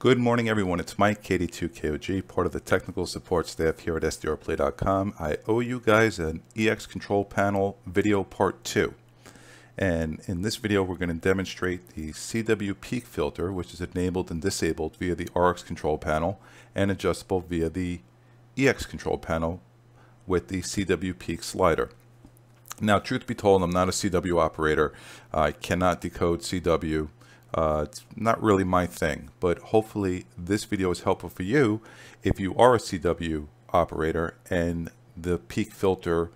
Good morning, everyone. It's Mike, KD2KOG, part of the technical support staff here at SDRplay.com. I owe you guys an EX control panel video part two. And in this video, we're going to demonstrate the CW peak filter, which is enabled and disabled via the RX control panel and adjustable via the EX control panel with the CW peak slider. Now, truth be told, I'm not a CW operator. I cannot decode CW uh, it's not really my thing, but hopefully this video is helpful for you if you are a CW operator and the peak filter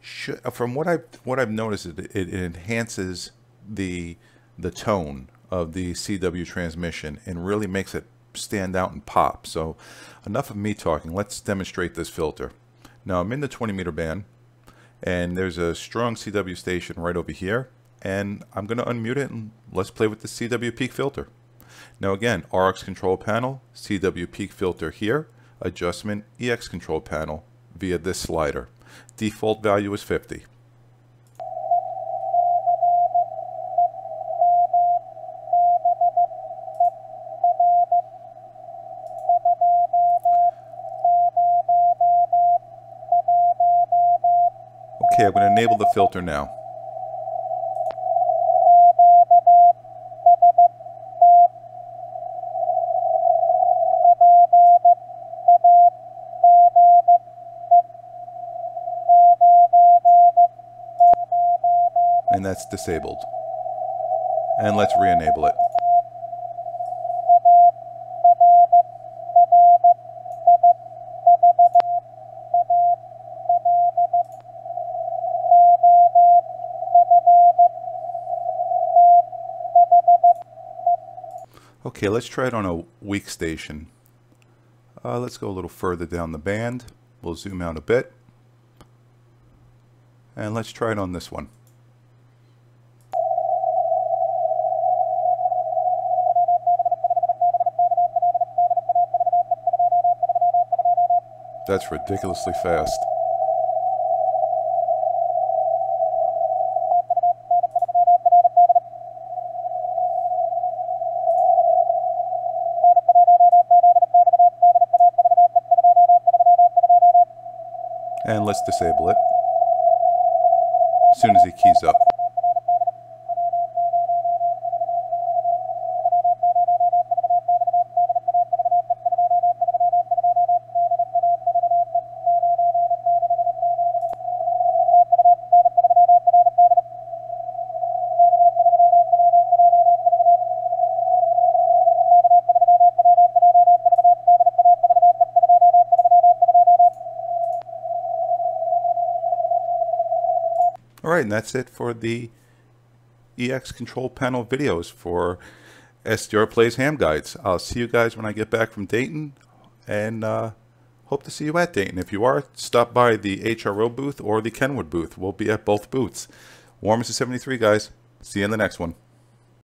should, from what I've what I've noticed it, it, enhances the the tone of the CW transmission and really makes it stand out and pop. So enough of me talking. Let's demonstrate this filter. Now I'm in the 20 meter band and there's a strong CW station right over here and I'm going to unmute it and let's play with the CW peak filter. Now again, RX control panel, CW peak filter here, adjustment EX control panel via this slider. Default value is 50. Okay, I'm going to enable the filter now. And that's disabled. And let's re-enable it. Okay, let's try it on a weak station. Uh, let's go a little further down the band. We'll zoom out a bit. And let's try it on this one. That's ridiculously fast. And let's disable it as soon as he keys up. All right, and that's it for the EX control panel videos for SDRplay's Ham Guides. I'll see you guys when I get back from Dayton, and uh, hope to see you at Dayton. If you are, stop by the HRO booth or the Kenwood booth. We'll be at both booths. Warmest of 73, guys. See you in the next one.